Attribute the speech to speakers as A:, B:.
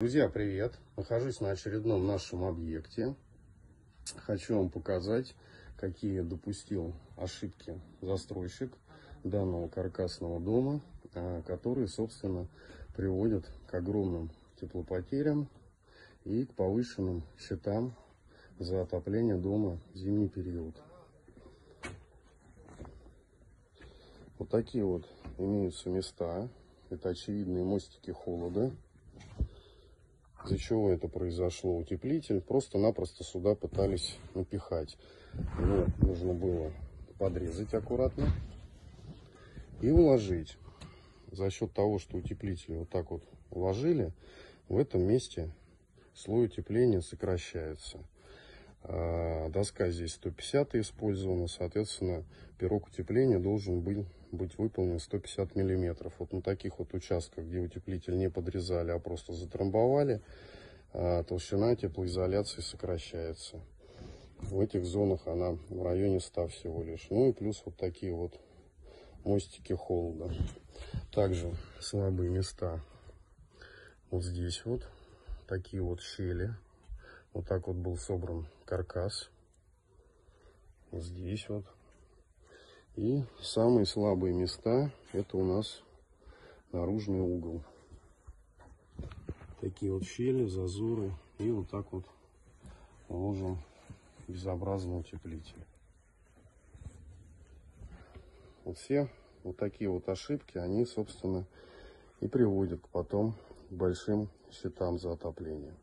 A: Друзья, привет! Нахожусь на очередном нашем объекте. Хочу вам показать, какие допустил ошибки застройщик данного каркасного дома, а, которые, собственно, приводят к огромным теплопотерям и к повышенным счетам за отопление дома в зимний период. Вот такие вот имеются места. Это очевидные мостики холода. Из-за чего это произошло? Утеплитель просто-напросто сюда пытались напихать. Его нужно было подрезать аккуратно и уложить. За счет того, что утеплитель вот так вот уложили, в этом месте слой утепления сокращается. А, доска здесь 150 использована, соответственно, пирог утепления должен быть, быть выполнен 150 миллиметров. Вот на таких вот участках, где утеплитель не подрезали, а просто затрамбовали, а, толщина теплоизоляции сокращается. В этих зонах она в районе 100 всего лишь. Ну и плюс вот такие вот мостики холода. Также слабые места вот здесь вот. Такие вот щели вот так вот был собран каркас. Здесь вот. И самые слабые места это у нас наружный угол. Такие вот щели, зазоры. И вот так вот ложим безобразный утеплитель. Вот все вот такие вот ошибки, они, собственно, и приводят к потом большим счетам за отопление.